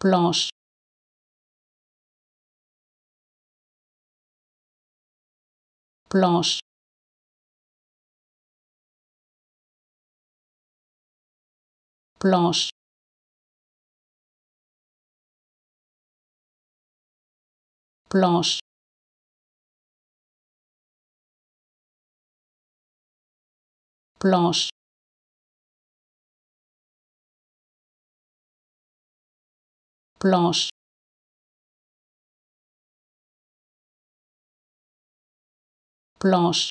planche planche planche planche planche planche planche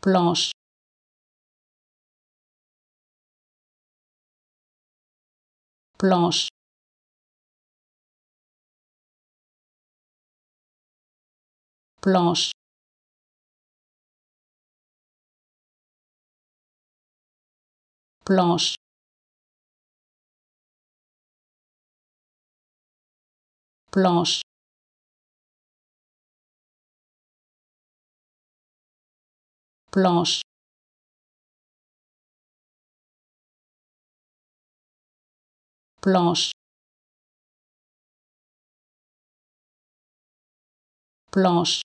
planche planche planche planche planche planche planche planche